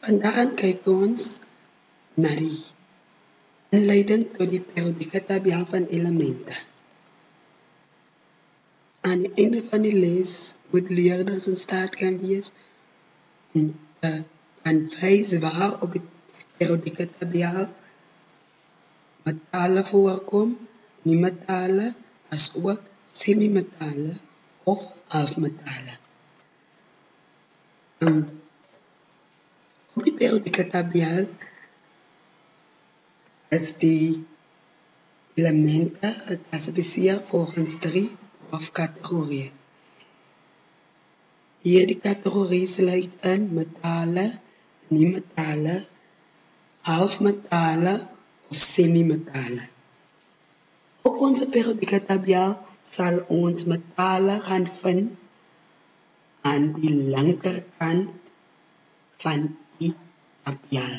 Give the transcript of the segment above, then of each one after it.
Vandaag kijken we ons naar die inleiding tot die periodieke tabel van elementen. Aan het einde van die les moet leerders in staat gaan wees om te kan wijzen waar op het periodieke tabel metalen voorkomen, niet metalen, als ook semi-metalen of halfmetalen. Um, tabel is die elementen geclassificeerd volgens drie hoofdcategorieën. Hierdie categorie sluit in metalen, nie-metalen, halfmetalen of semi-metalen. Op onze periodieke tabel zal ons metalen gaan vinden aan die linkerkant van die tabel.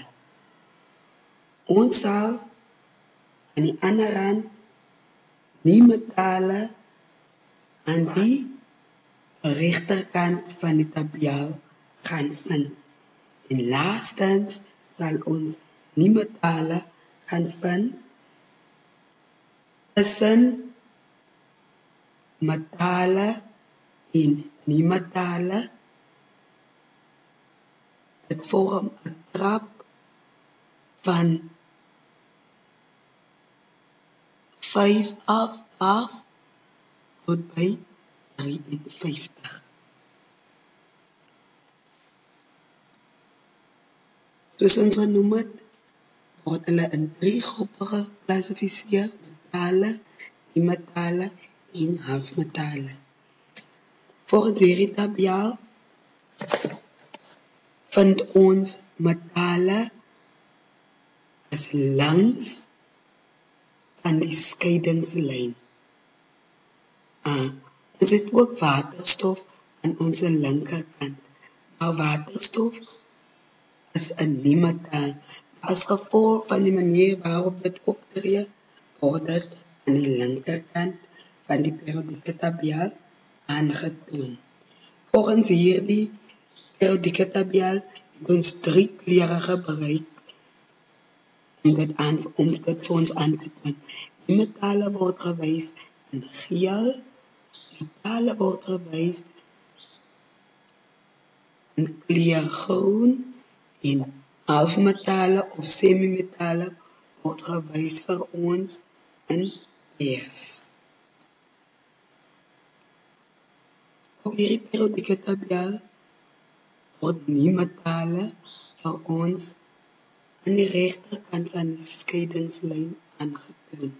Ons sal aan die ander rand nie metale aan die regterkant van die tabel gaan vind. En laastens sal ons nie metale gaan vind tussen metale en nie metale dit vorm 'n trap van 5 af af tot by 53. Soos ons genoem het, word hulle in drie groepe geklassifiseer: metale, nie-metale en halfmetale. Volgens hierdie tabel vind ons metale is langs aan die scheidingslijn. Uh, ons het ook waterstof aan onze linkerkant. Maar waterstof is een nie-metaal. As gevolg van die manier waarop dit optree, word dit aan die linkerkant van die periodieke tabel aangetoon. Volgens hierdie periodieke tabel het ons drie kleure gebruik om dit, aan, om dit vir ons aan te toon. Die metale word gewys in geel, metale word gewys in kleur groen en of semi-metale word gewys vir ons in peers. Op hierdie periodieke tabel word nie metale vir ons aan die regterkant van die scheidingslyn aangetoon.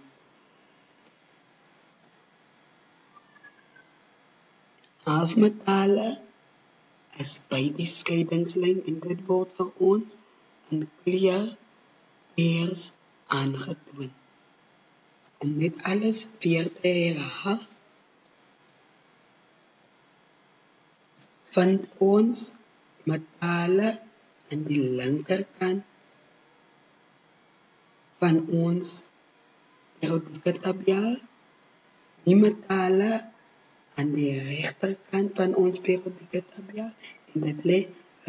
Halfmetale is by die scheidingslyn en dit word vir ons in kleur peers aangetoon. Om dit alles weer te herhaal, vind ons metale aan die linkerkant van ons periodieke tabel, nie metale aan die regterkant van ons periodieke tabel en dit lê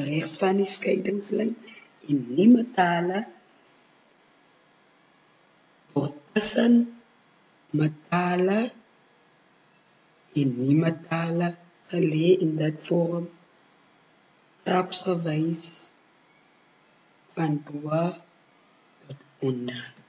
regs van die scheidingslyn en nie metale word tussen metale en nie metale gelê in dit vorm trapsgewys van bo tot.